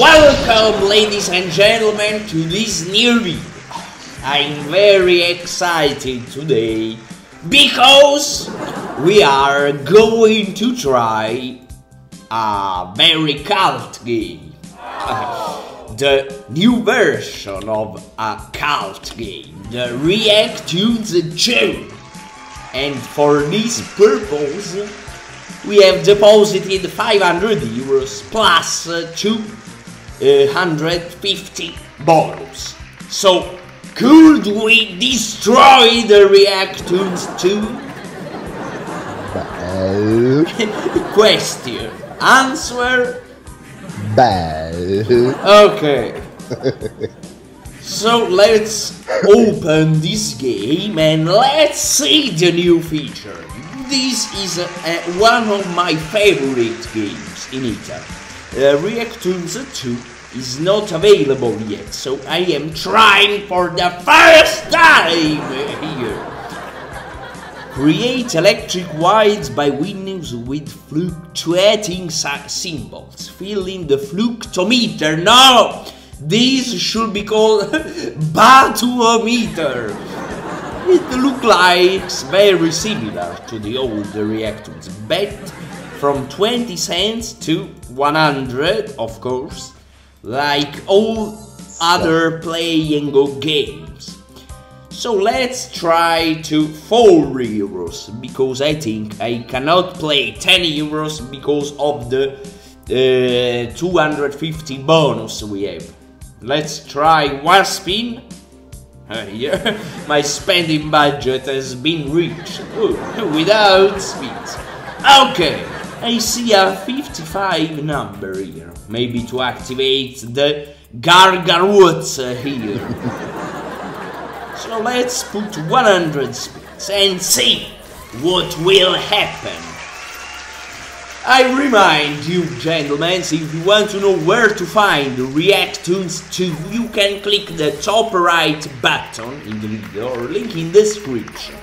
Welcome, ladies and gentlemen, to this new video. I'm very excited today because we are going to try a very cult game. the new version of a cult game, the React to the Joke. And for this purpose, we have deposited 500 euros plus uh, 2 150 bottles. So, could we destroy the Reactoonz 2? Bell. Question. Answer. Bell. Okay. so let's open this game and let's see the new feature. This is a, a, one of my favorite games in Italy. Uh, Reactoonz 2 is not available yet, so I am trying for the first time here. Create electric wires by Windows with fluctuating symbols. Fill in the fluctometer. No! This should be called batuometer. It looks like very similar to the old Reactoonz, but from 20 cents to 100, of course, like all other Play'n GO games. So let's try to 4 euros because I think I cannot play 10 euros because of the uh, 250 bonus we have. Let's try one spin. Uh, yeah, my spending budget has been reached Ooh, without spins. Okay, I see a 55 number here. Maybe to activate the Gargarwoods here. So let's put 100 spins and see what will happen. I remind you, gentlemen, if you want to know where to find Reactoonz 2, you can click the top right button in the video or link in the description.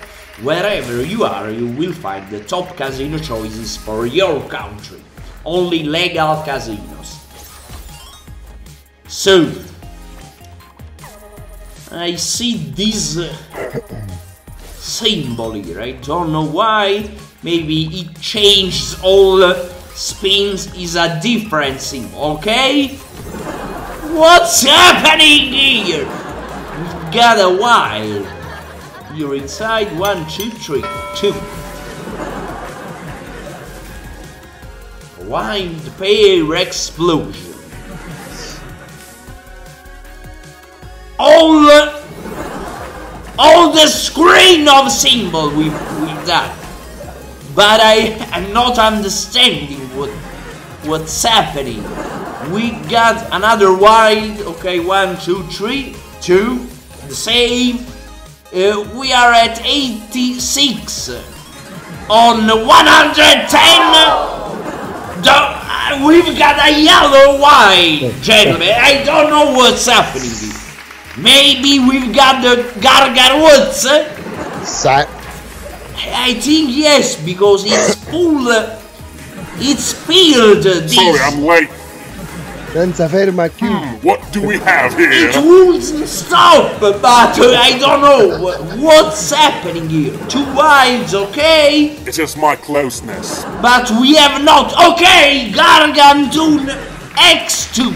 Wherever you are, you will find the top casino choices for your country. Only legal casinos. So, I see this uh, symbol here. I don't know why. Maybe it changes all uh, spins is a different symbol. Okay? What's happening here? We've got a while. You're inside. One, two, three, two. Wind pair explosion. all the, all the screen of symbol we we've done. But I am not understanding what what's happening. We got another wide. Okay, one, two, three, two. The same. Uh, we are at 86 on 110. The, uh, we've got a yellow wine, gentlemen. I don't know what's happening. Maybe we've got the Gargarwoods. Sa- I think yes, because it's full. uh, It's filled. This. Sorry, I'm late. Senza ferma più. Hmm. What do we have It here? won't stop, but I don't know what's happening here. Two wives, okay, It is just my closeness. but we have not. Okay, Gargantoon X2,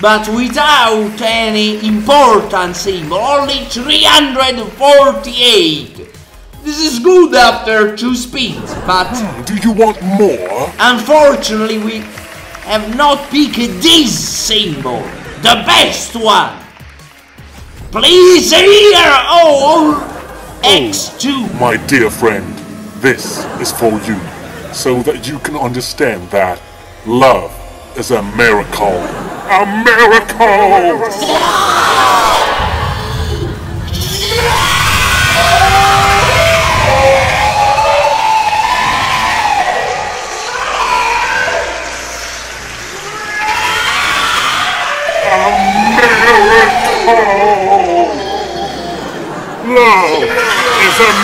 but without any important symbol. Only 348. This is good after two speeds, but. Hmm, do you want more? Unfortunately, we have not picked this symbol, the best one. Please here, oh, X2. My dear friend, this is for you, so that you can understand that love is a miracle. A miracle!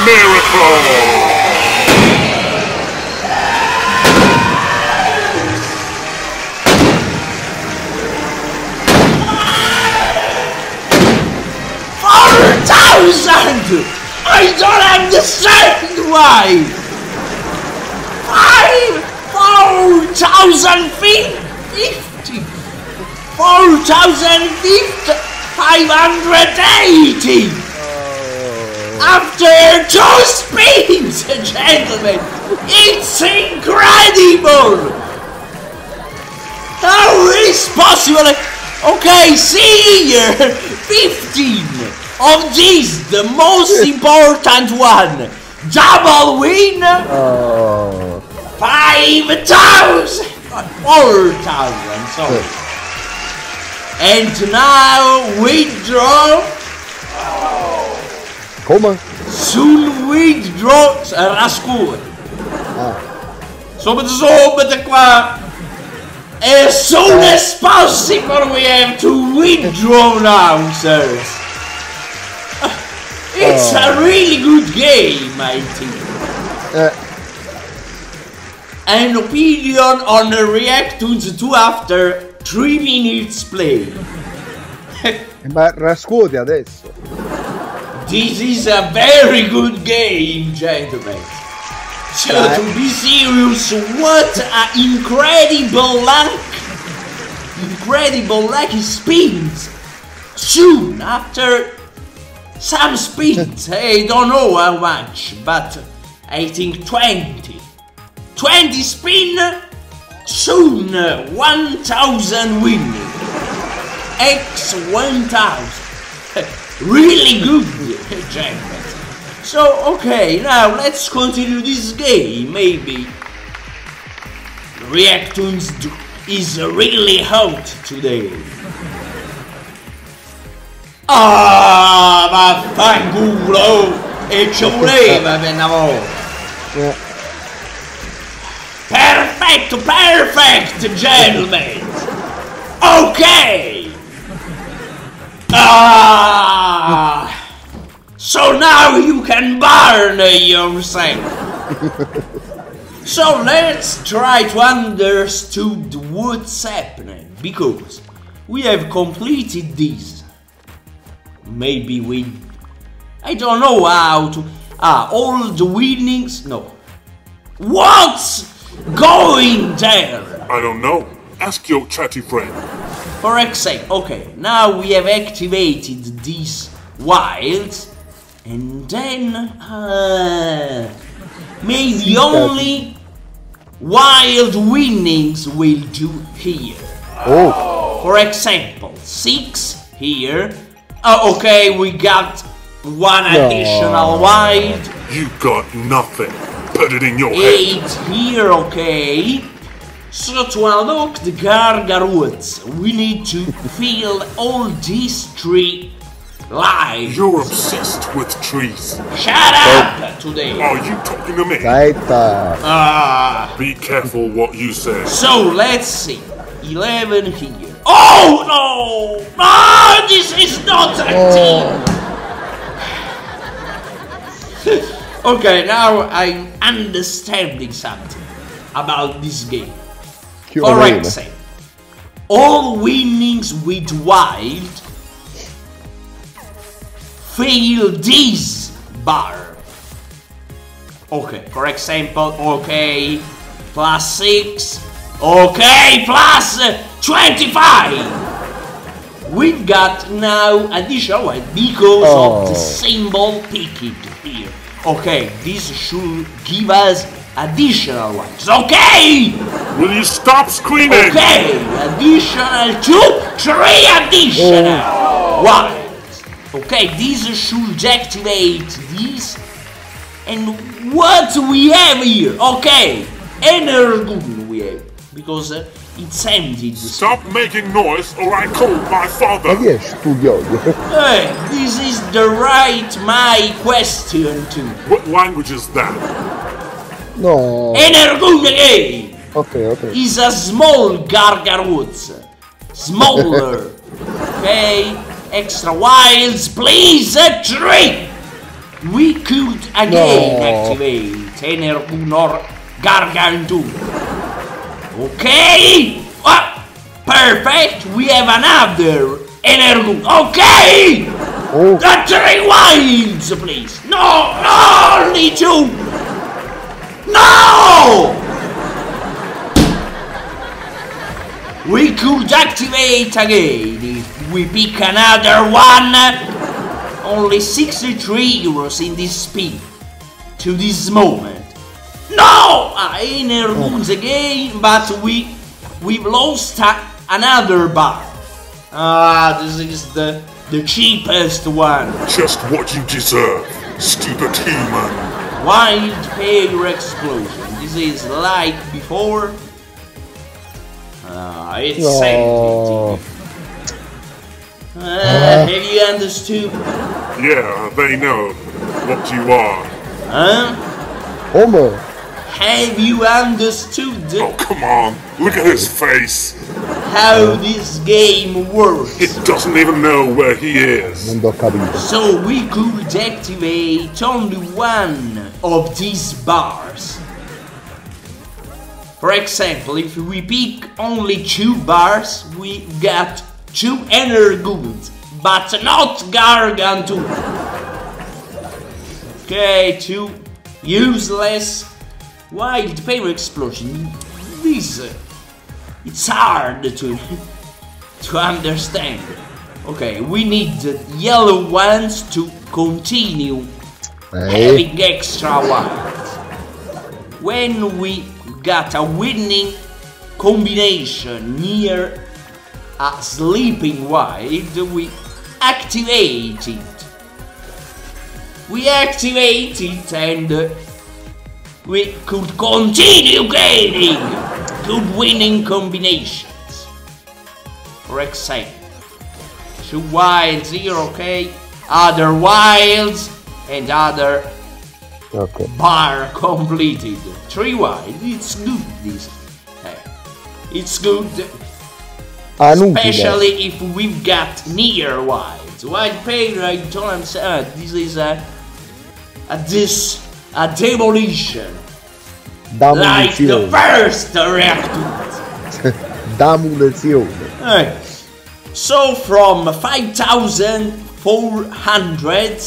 miracle! Four thousand! I don't understand why! Five, four thousand fifty, four thousand fifty, five hundred eighty! After two spins, gentlemen! It's incredible! How is possible? Okay, see here! 15 of these, the most important one. Double win, Oh, 5,000! 4,000, sorry. And now withdraw, come? soon withdraw, Rascur. Ah, Subito, subito qua! As soon as possible we have to withdraw now, sirs. It's a really good game, I think. An opinion on the Reactoonz 2 after 3 minutes play. ma rascuoti adesso. This is a very good game, gentlemen. So to be serious, what an incredible luck! Incredible lucky spins! Soon after some spins, I don't know how much, but I think 20. 20 spin, soon 1000 winning. X 1000. really good, gentlemen. So, okay, now let's continue this game, maybe. Reactoonz d- is really hot today. Ah, vaffanculo! E ci voleva per una volta! Perfect, perfect, gentlemen! Okay! Ah! So now you can burn yourself! so let's try to understand what's happening, because we have completed this. Maybe we... I don't know how to... Ah, all the winnings... No. What's going there? I don't know. Ask your chatty friend. For example, okay, now we have activated these wilds, and then uh, maybe only wild winnings will do here. Oh, For example, six here. Oh, okay, we got one additional wild. You got nothing. Put it in your head. Eight here, okay. So to unlock the Gargaroots, we need to fill all these three lives. You're obsessed with trees. Shut up today. Are you talking to me? aspetta. Ah. Be careful what you say. So let's see. 11 here. Oh no! Ah, this is not a team! okay, now I'm understanding something about this game. Più o For meno. example, all winnings with wild fill this bar. Okay, correct example, okay, plus 6, okay, plus 25! We've got now additional one because of the Oh. symbol picked here. Okay, this should give us additional ones. Okay! Will you stop screaming? Okay, additional two, three additional oh. ones. Okay, this should activate this. And what we have here? Okay, Energoon we have because uh, it's empty. Stop making noise or I call my father. chi è studioso? Hey, this is the right my question to What language is that? No. Energoon again. Ok, ok. is a small Gargaroots. Smaller. okay? Extra wilds, please, a tree! We could again No. activate Energoon or Gargantoon. Okay! Ah, perfect! We have another Energoon. Okay! Oh, The three wilds, please! No! No! Only two! No! We could activate again if we pick another one. Only 63 euros in this spin. To this moment. No! Uh, inner rules again, but we we've lost uh, another bar. Ah, this is the the cheapest one. Just what you deserve, stupid human. Wild Pair Explosion. This is like before. Ah, it's No. Sanctity. Ah, have you understood? Yeah, they know what you are. Huh? Homer. Have you understood Oh, come on. Look at his face. how this game works? It doesn't even know where he is. Non t'ho capito. So we could activate only one of these bars. For example, if we pick only two bars, we get two Energood, but not Gargantoon. Okay, two useless wild paper explosion. This uh, it's hard to to understand. Okay, we need the yellow ones to continue Eh? having extra wilds. When we got a winning combination near a sleeping wild, we activate it. We activate it and we could continue gaining good winning combinations. For example, two wilds here, okay? Other wilds and other Ok. bar completed. Three wild, it's good this. It's good, especially if we've got near wilds. Wild pair, I don't understand. This is a, a this a demolition, like the first Reactoonz. Da munizione. Eh, So from 5,400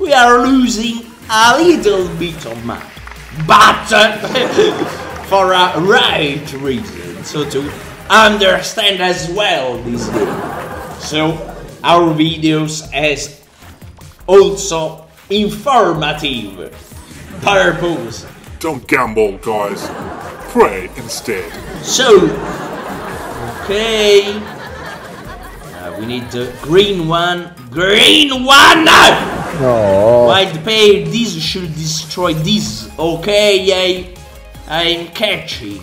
we are losing a little bit of money. But uh, for a right reason. So to understand as well this game. So our videos as also informative purpose. Don't gamble, guys. Pray instead. So, okay. Uh, we need the green one. Green one! No. Wild pair, this should destroy this. Okay, I, I'm catching.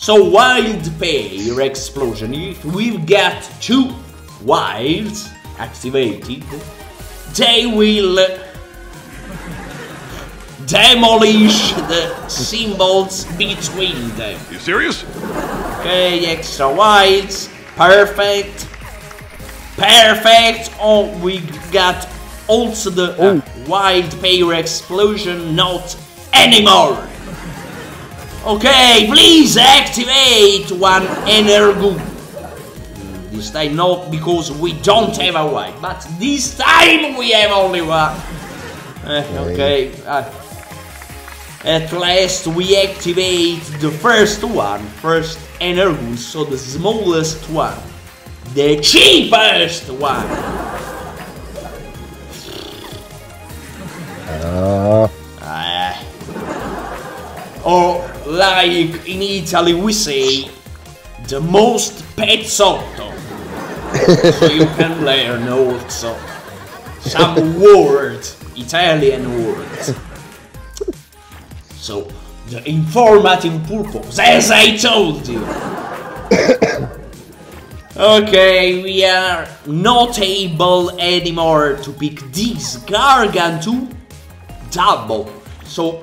So, wild pair explosion. If we've got two wilds activated, they will demolish the symbols between them. You serious? Okay, extra wilds. Perfect. Perfect. Oh, we got also the uh, wild pair explosion. Not anymore. Okay, please activate one energo. Mm, This time not because we don't have a wild, but this time we have only one. Eh, okay. uh, at last we activate the first one, first Energoon, so the smallest one. The cheapest one! Ah, Ah. Or like in Italy we say, the most pezzotto. so you can learn also some words, Italian words. So, the informative purpose, as I told you. okay, we are not able anymore to pick this Gargantu double. So,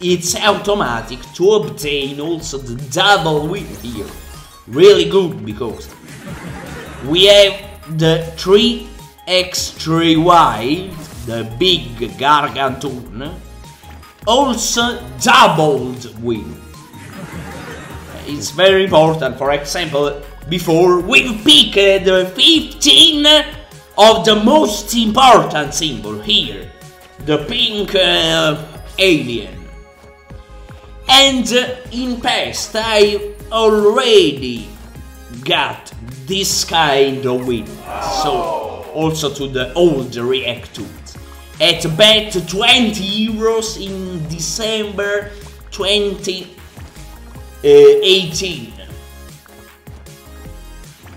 it's automatic to obtain also the double win here. Really good because we have the 3x3y, the big Gargantoon, also doubled win. It's very important. For example, before we picked the 15 of the most important symbol here, the pink uh, alien. And in past I already got this kind of win, so also to the old Reactoonz. At bet 20 euros in December 2018. Eh,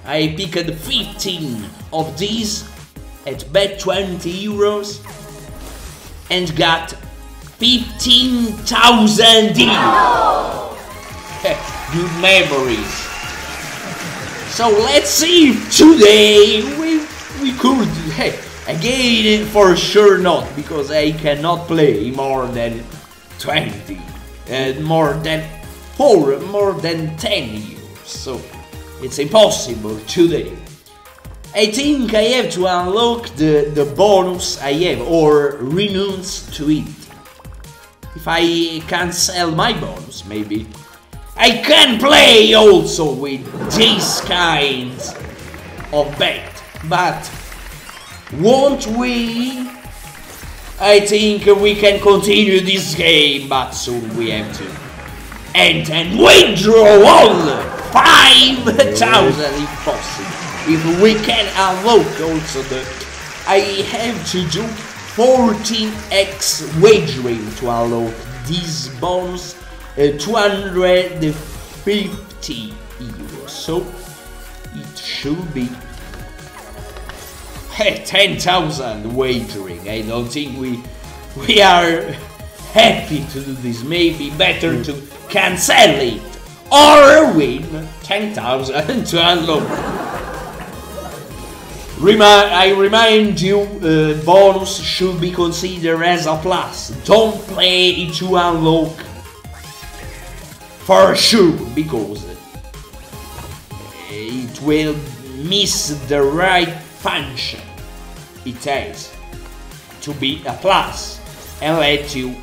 I picked 15 of these at bet 20 euros and got 15,000 euros. Good memories. So let's see if today we, we could. Hey, again, for sure not, because I cannot play more than 20, uh, more than 4, more than 10 years. So it's impossible today. I think I have to unlock the, the bonus I have or renounce to it. If I can sell my bonus, maybe. I can play also with these kinds of bet, but won't we? I think we can continue this game, but soon we have to. And then we draw all 5,000 if possible. If we can unlock also the... I have to do 14x wagering to unlock these bonus uh, 250 euros. So it should be uh, 10,000 wagering. I don't think we we are happy to do this. Maybe better to cancel it or win 10,000 to unlock. Remi I remind you, uh, bonus should be considered as a plus. Don't play it to unlock for sure because it will miss the right function it has to be a plus and let you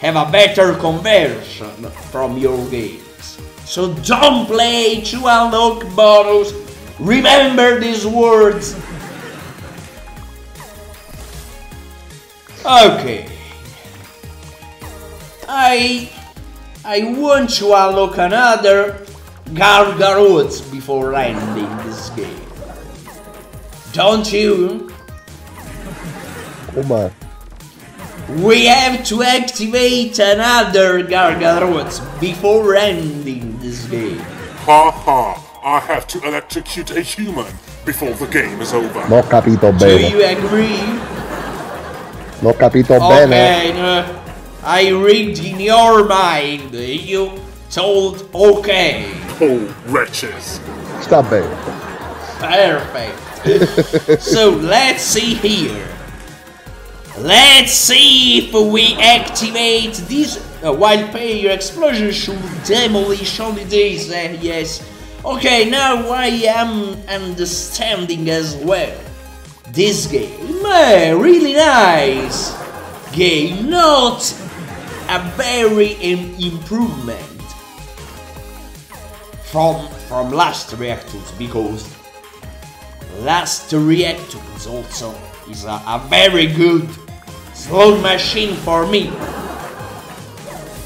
have a better conversion from your games. So don't play to unlock bonus. Remember these words. Okay. I I want to unlock another Gargarots before ending this game. Don't you? Come on. We have to activate another Gargarots before ending this game. Ha ha! I have to electrocute a human before the game is over. No capito capito Do you agree? No ho capito bene. Okay, no, I read in your mind. You told okay. Oh, wretches. Sta bene. Perfect. so let's see here. Let's see if we activate this uh, while player explosion should demolish only this. Uh, yes. Okay, now I am understanding as well. This game, uh, really nice game, not a very im- improvement from from last Reactoonz because last Reactoonz also is a, a very good slot machine for me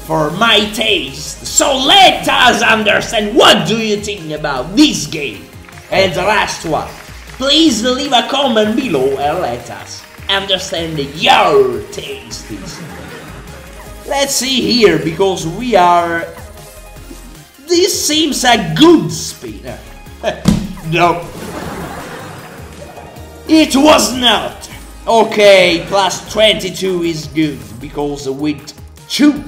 for my taste so let us understand what do you think about this game and the last one please leave a comment below and let us understand your taste let's see here because we are this seems a good spinner. no. It was not. Okay, plus 22 is good because with two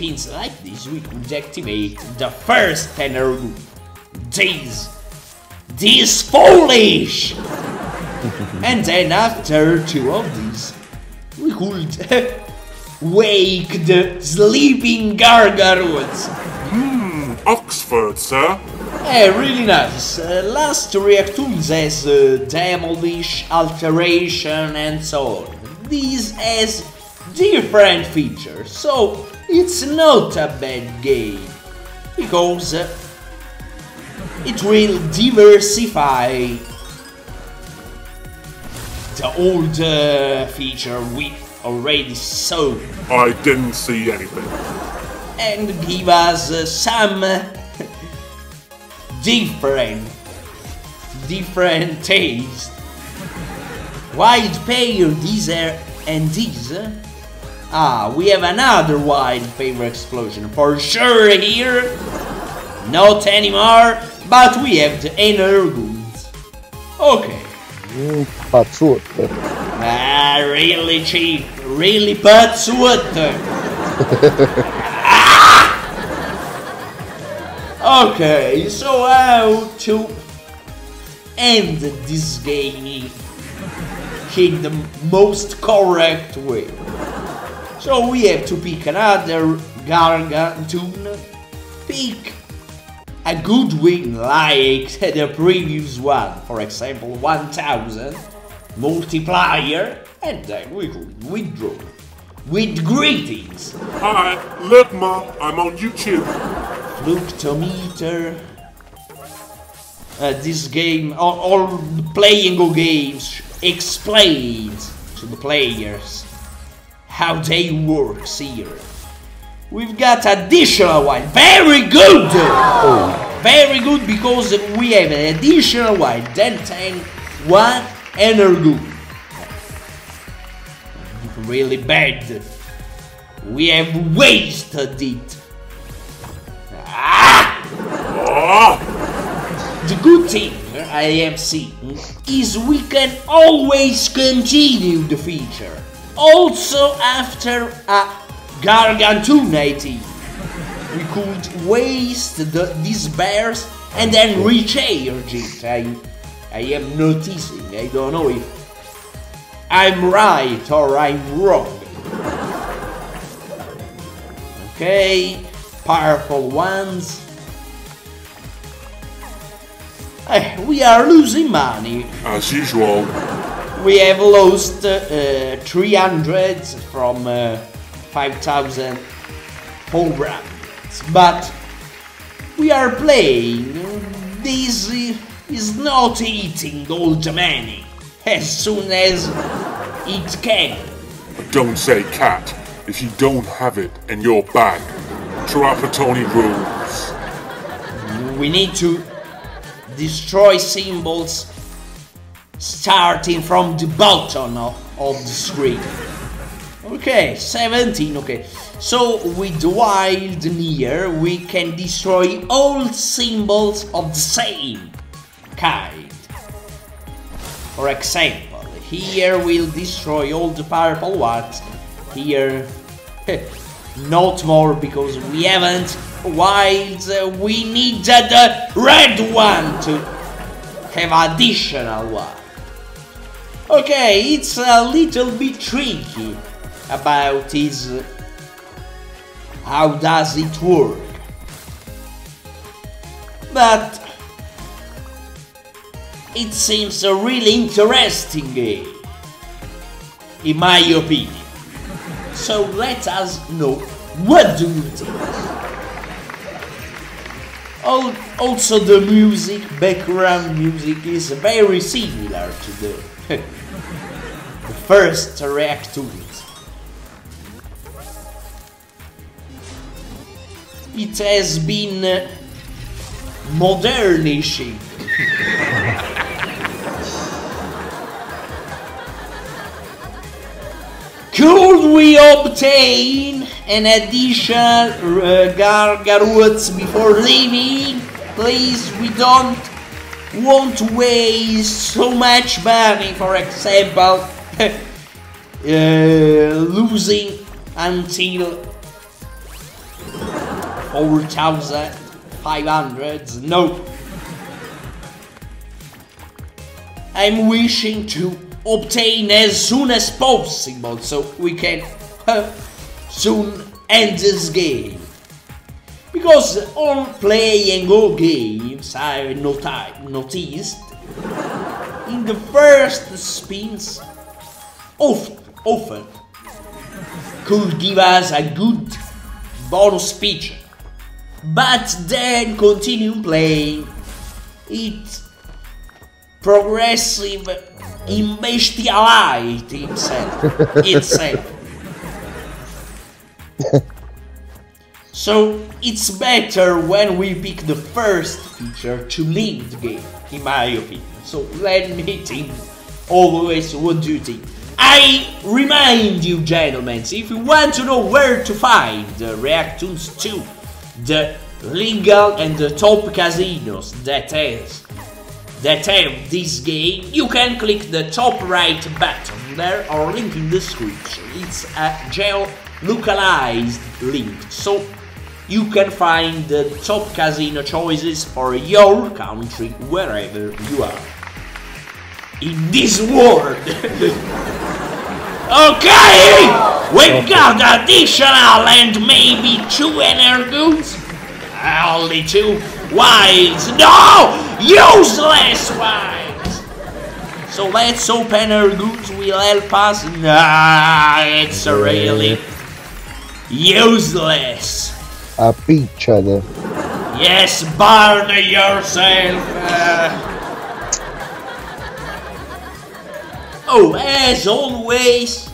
spins like this we could activate the first tenor group. This. This foolish! and then after two of these we could wake the sleeping gargarots. Oxford, sir. Eh, really nice. Uh, last Reactoonz has uh, demolish, alteration, and so on. This has different features, so it's not a bad game. Because uh, it will diversify the old uh, feature we already saw I didn't see anything. and give us uh, some different different taste. Wide pair this uh, and this. Ah, we have another wide paper explosion for sure here. Not anymore, but we have the Energoonz. Okay. Mm. Ah, really cheap, really pazzuto. okay, so how to end this game in the most correct way? So we have to pick another Gargantoon, pick a good win like the previous one, for example 1000 multiplier, and then we could withdraw with greetings. Hi, look, Mom, I'm on YouTube. Fluctometer. Uh, this game, all, all playing games explains to the players how they work here. We've got additional one, very good! Very good because we have an additional one, then 10, 1 energy. Really bad. We have wasted it. Ah, The good thing I am seeing is we can always continue the feature, also after a Gargantoon 18. We could waste the, these bears and then recharge it. I, I am noticing, I don't know if I'm right or I'm wrong. Okay, powerful ones. Eh, we are losing money. as usual. We have lost uh, 300 from uh, 5000 programs, but we are playing. This is not eating all the money as soon as it can. Don't say cat if you don't have it and in your bag. Trapattoni rules. We need to destroy symbols starting from the bottom of, the screen. Okay, 17, okay. So with wild near we can destroy all symbols of the same kind. For example, here we'll destroy all the purple ones. Here, not more because we haven't wild. We need the, the red one to have additional one. Okay, it's a little bit tricky about his. How does it work? But it seems a really interesting game, in my opinion. So let us know what do you think. Also, the music, background music, is very similar to the first react to it. It has been modernishing. Could we obtain an additional uh, before leaving? Please, we don't want to waste so much money, for example, uh, losing until 4,500. No. I'm wishing to obtain as soon as possible so we can uh, soon end this game. Because on playing all games, I noti- noticed in the first spins, often, often could give us a good bonus feature, but then continue playing it progressive imbestialite himself itself. so it's better when we pick the first feature to lead the game, in my opinion. So let me think always what do you think? I remind you gentlemen, if you want to know where to find the Reactoonz 2, the legal and the top casinos that has that have this game, you can click the top right button there or link in the description. It's a geo-localized link, so you can find the top casino choices for your country wherever you are. In this world! okay! We got additional and maybe two Energoonz? Only two wilds. No! Useless wilds! So let's hope Energoonz will help us. Nah, it's really useless. A piccione. Yes, burn yourself. Uh, oh, as always,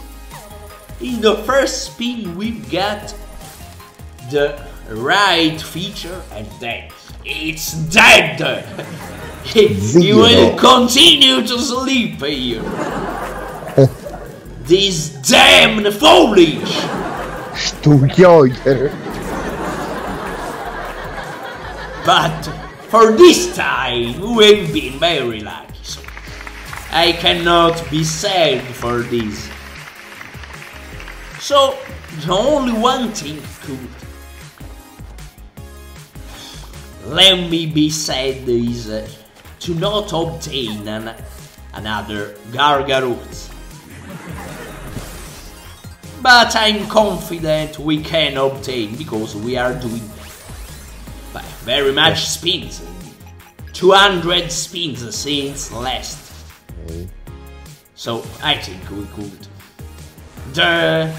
in the first spin we've got the right feature and then it's dead. you will continue to sleep here. this damn foolish. Stuglioider. But for this time, we've been very lucky. I cannot be sad for this. So the only one thing could let me be said is uh, to not obtain an, another Gargaroots. But I'm confident we can obtain because we are doing very much spins. 200 spins since last. Okay. So I think we could. The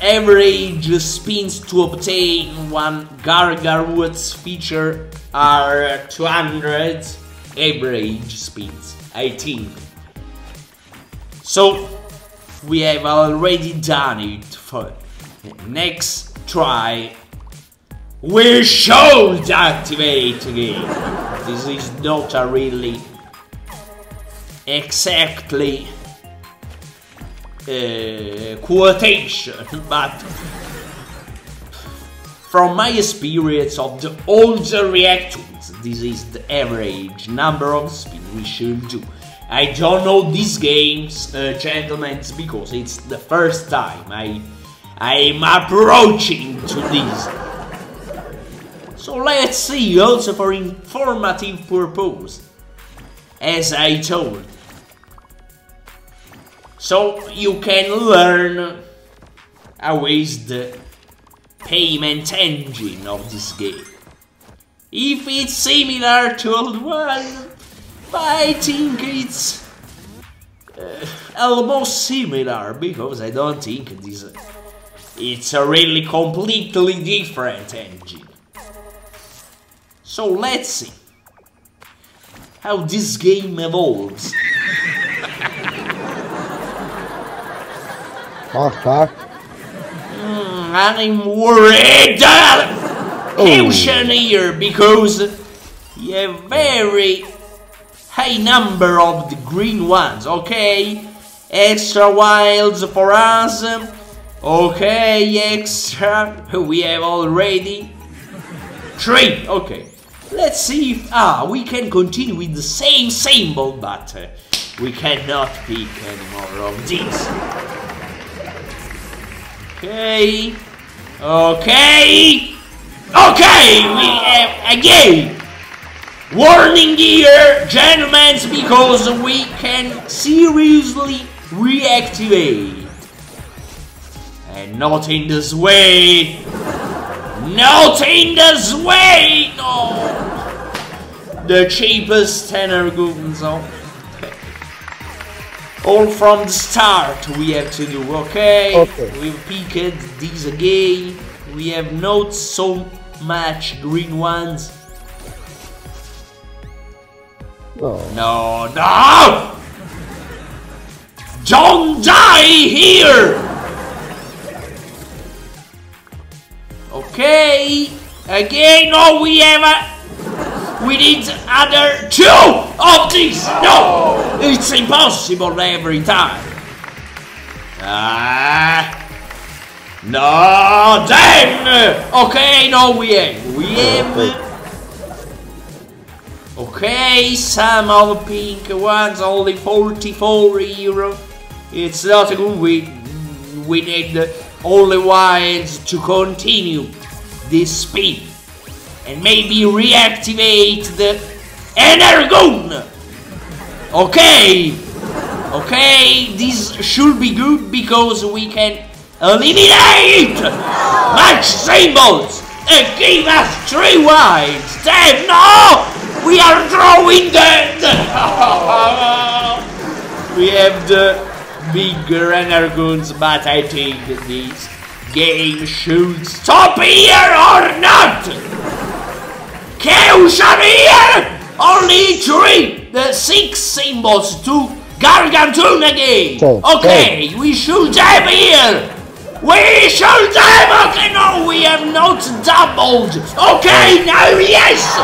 average spins to obtain one Gargaroots feature are 200 average spins, I think. So we have already done it for next try. We should activate again. This is not a really exactly uh, quotation, but from my experience of the older Reactoonz, this is the average number of spin we should do. I don't know these games, uh, gentlemen, because it's the first time I I'm approaching to this. So let's see, also for informative purpose, as I told. So you can learn how is the payment engine of this game. If it's similar to old one, I think it's uh, almost similar because I don't think this it's a really completely different engine. So let's see how this game evolves. Fuck, fuck. Mm, I'm worried. Caution here because you have very high number of the green ones, okay? Extra wilds for us. Okay, extra. We have already three. Okay. Let's see if ah we can continue with the same symbol, but uh, we cannot pick any more of these. Okay. Okay. Okay, we have again. Warning here, gentlemen, because we can seriously reactivate. And not in this way. Not in this way! No! The cheapest tenor goons up. All from the start we have to do, okay? okay. We've picked these again. We have not so much green ones. No. No, no! Don't die here! Okay, again, oh, we have a... We need other two of these! No! It's impossible every time. Ah... No, damn! Okay, no, we have. We have... Okay, some of the pink ones, only 44 euro. It's not good. We, we need only ones to continue this speed. And maybe reactivate the Energoon! Okay! Okay, this should be good because we can eliminate match symbols and give us three wides. Damn, no! We are drawing dead! we have the bigger Energoonz, but I think this game should stop here or not! Chaos are here! Only three! The six symbols to Gargantoon again! So, okay, we should have here! We should have! Okay, no, we have not doubled! Okay, now yes!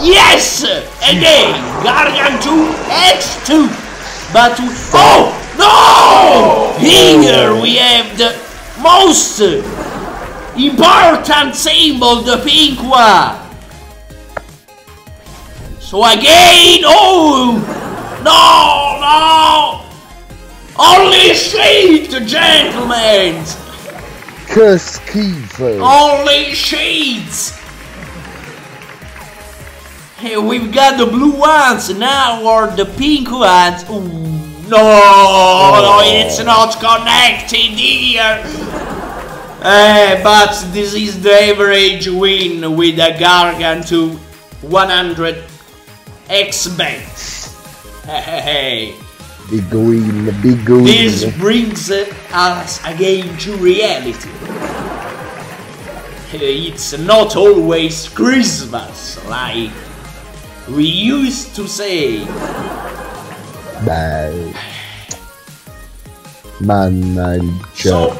Yes! Again, Gargantoon X2! But, oh! No! Here we have the most important symbol, the pink one! So again, oh! No, no! Only sheet, gentlemen! Schifo! Only sheets! Hey, we've got the blue ones now, or the pink ones. Ooh, no, no, it's not connected here. Eh, but this is the average win with a Gargantoon 100 X bet. Hey, Big win, big win. this brings us again to reality. It's not always Christmas like we used to say. Dai. Mannaggia. So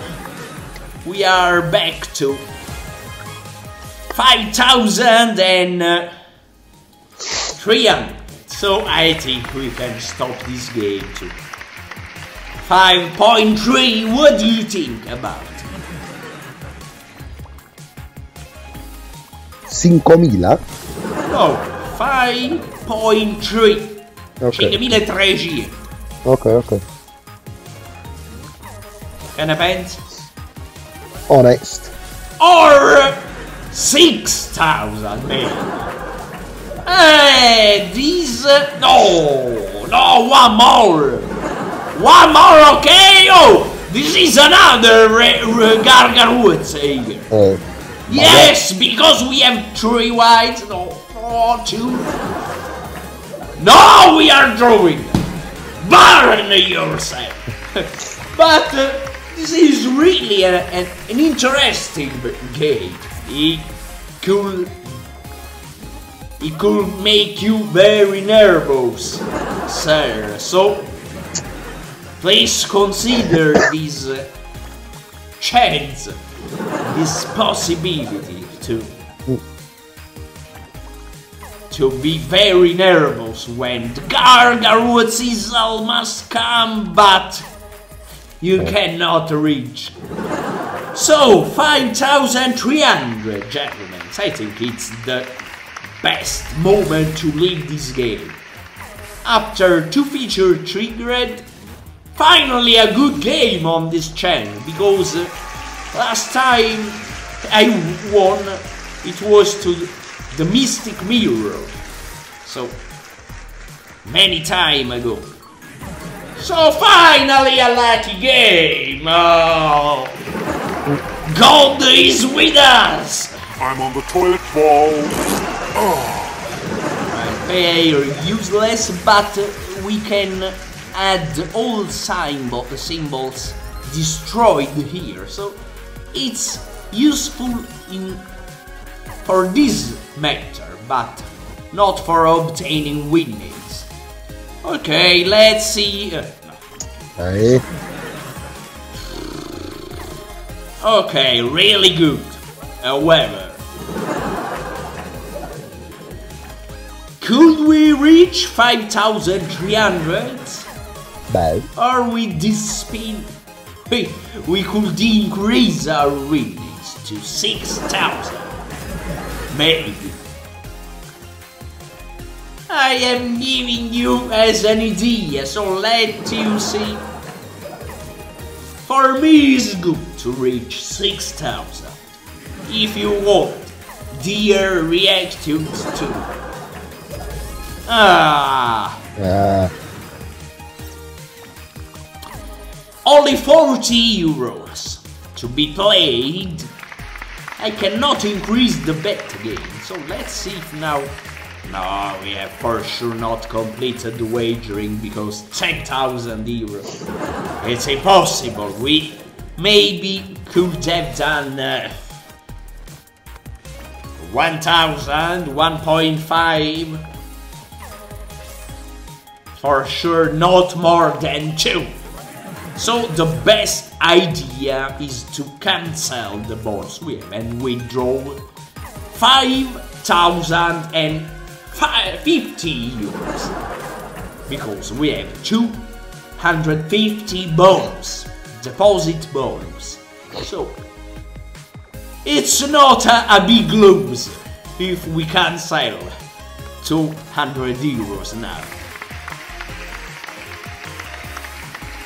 we are back to 5,300. So I think we can stop this game too. 5.3. What do you think about it? 5.000? No, 5.3. Ok, 5.300. ok, ok. Che ne pensi? Honest. or 6,000 maybe. Eh, this... No, no, one more. One more, okay? Oh, this is another Gargarwoods here. Eh, Yes, because we have three whites. No, no, two. No, we are drawing. Burn yourself. but uh, this is really a, an, an interesting game. It could, it could make you very nervous, sir. So please consider this uh, chance, this possibility to to be very nervous when the Gargaroot Sizzle must come, but you oh. cannot reach. So, 5,300, gentlemen. I think it's the best moment to leave this game. After two feature triggered, finally a good game on this channel, because last time I won, it was to the Mystic Mirror. So, many time ago. So finally a lucky game! Oh. God is with us! I'm on the toilet bowl. They oh. are useless, but we can add all symbol, symbols destroyed here. So it's useful in for this matter, but not for obtaining winnings. Okay, let's see. uh, Eh? Okay, really good. However, could we reach 5300? Beh, Or with this speed, we, we could increase our winnings to 6000. Maybe. I am giving you as an idea, so let you see. For me, it's good to reach 6000. If you want, dear Reactoonz 2. Ah. ah, Only 40 euros to be played. I cannot increase the bet again, so let's see if now. No, we have for sure not completed the wagering because 10,000 euros. It's impossible. We maybe could have done uh, 1,000, 1.5. For sure, not more than two. So the best idea is to cancel the bonds we have and withdraw 5,050 euros. Because we have 250 bonus, deposit bonus. So it's not a, a big lose if we can sell 200 euros now.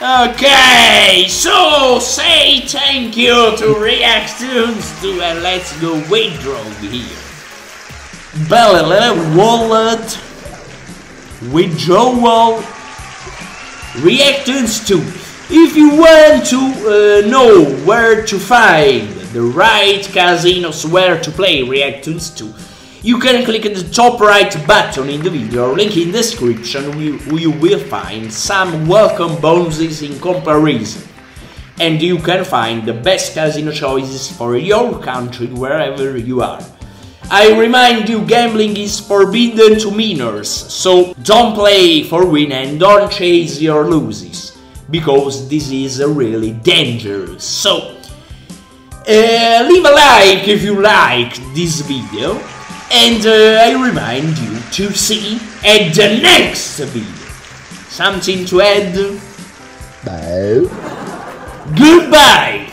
Okay, so say thank you to Reactoonz 2 and let's go withdraw here. Bellele wallet withdrawal Reactoonz 2. If you want to uh, know where to find the right casinos where to play Reactoonz 2, you can click the top right button in the video or link in the description where you will find some welcome bonuses in comparison. And you can find the best casino choices for your country wherever you are. I remind you gambling is forbidden to minors, so don't play for win and don't chase your losses, because this is really dangerous. So, uh, leave a like if you like this video, and uh, I remind you to see at the next video. Something to add? beh. Goodbye!